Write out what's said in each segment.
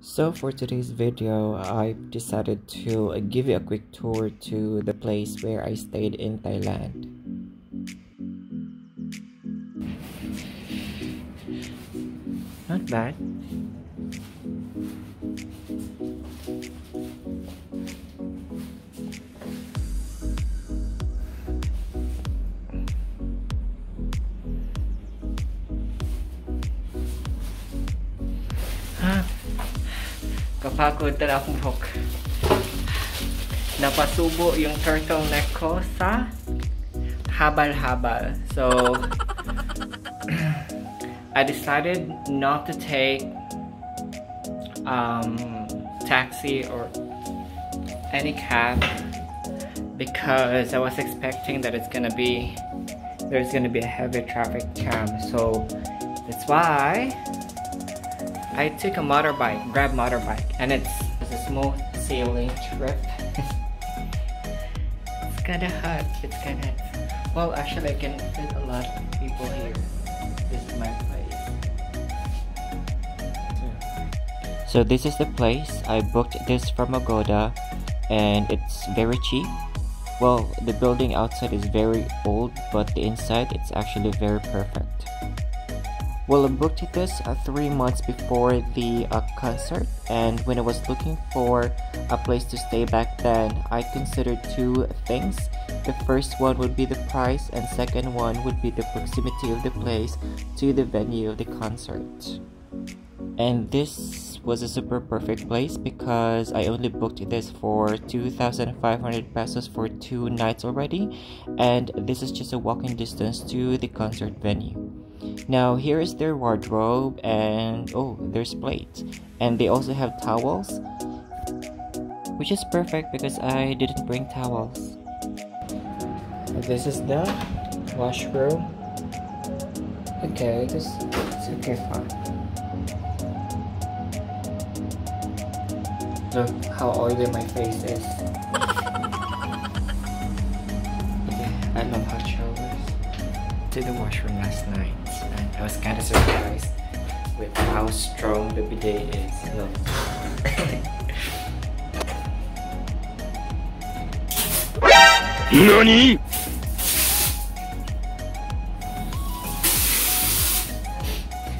So for today's video, I decided to uh, give you a quick tour to the place where I stayed in Thailand. Not bad. Kapagod na akong hook. Napasubo yung turtleneck ko sa habal-habal. So, I decided not to take um, taxi or any cab because I was expecting that it's gonna be there's gonna be a heavy traffic jam so that's why I took a motorbike, grab motorbike, and it's, it's a smooth sailing trip. it's kinda hot, it's kinda, well actually I can fit a lot of people here. This is my place. So this is the place, I booked this from Agoda, and it's very cheap. Well, the building outside is very old, but the inside it's actually very perfect. Well, I booked this uh, three months before the uh, concert, and when I was looking for a place to stay back then, I considered two things. The first one would be the price, and second one would be the proximity of the place to the venue of the concert. And this was a super perfect place because I only booked this for 2,500 pesos for two nights already, and this is just a walking distance to the concert venue. Now here is their wardrobe and oh there's plates and they also have towels which is perfect because I didn't bring towels. This is the washroom. Okay, this it's okay fine. Look how oily my face is. okay, I love hot. To the washroom last night and I was kind of surprised with how strong the bidet is. Look. NANI?!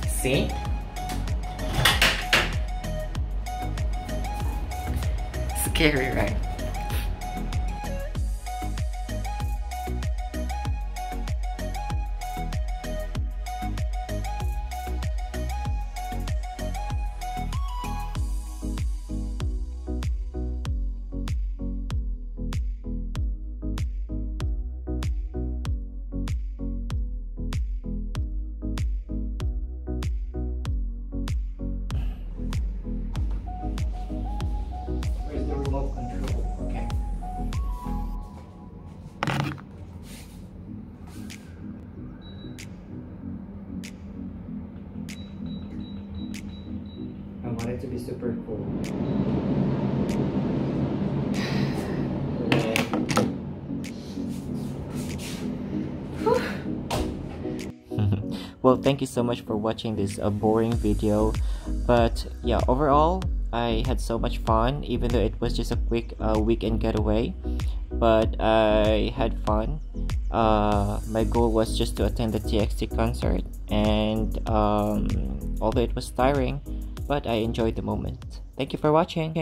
See? Scary, right? Want it to be super cool. well thank you so much for watching this uh, boring video. But yeah overall i had so much fun even though it was just a quick uh, weekend getaway. But i had fun. Uh, my goal was just to attend the txt concert. And um, although it was tiring but i enjoyed the moment. Thank you for watching